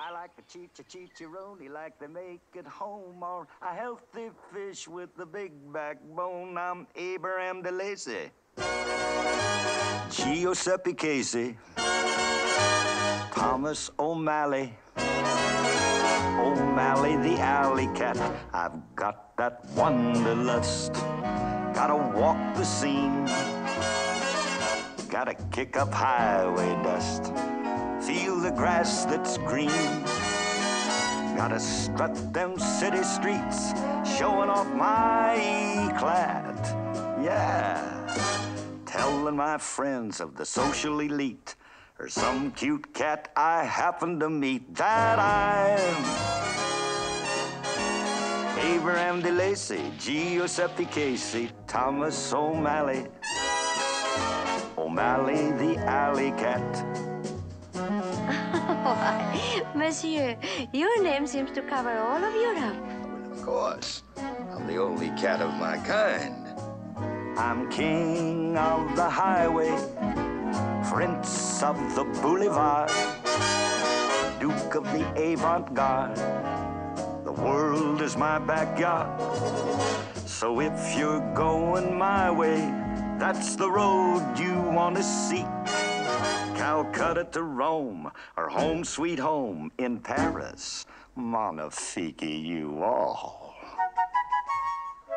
I like a chicha chicharoni like they make at home, or a healthy fish with a big backbone. I'm Abraham DeLacy, Giuseppe Casey, Thomas O'Malley, O'Malley the alley cat. I've got that wanderlust, gotta walk the scene, gotta kick up highway dust feel the grass that's green. Gotta strut them city streets, showing off my eclat. Yeah, telling my friends of the social elite or some cute cat I happen to meet that I'm Abraham DeLacy, Giuseppe Casey, Thomas O'Malley, O'Malley the alley cat. Monsieur, your name seems to cover all of Europe. Well, of course. I'm the only cat of my kind. I'm king of the highway, prince of the boulevard, duke of the avant-garde. The world is my backyard. So if you're going my way, that's the road you want to seek. Calcutta to Rome, or home sweet home in Paris. Magnifique you all.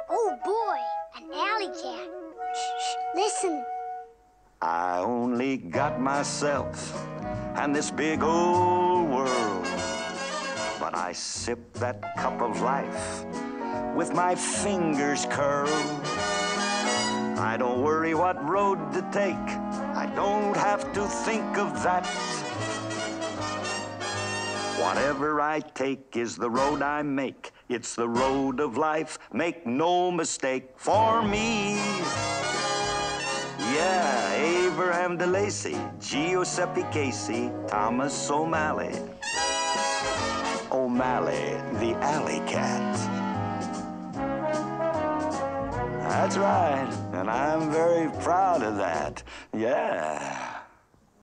Oh boy, an alley cat. Shh, listen. I only got myself and this big old world. But I sip that cup of life with my fingers curled. I don't worry what road to take. I don't have to think of that. Whatever I take is the road I make. It's the road of life, make no mistake for me. Yeah, Abraham DeLacy, Giuseppe Casey, Thomas O'Malley. O'Malley, the alley cat. That's right, and I'm very proud of that. Yeah.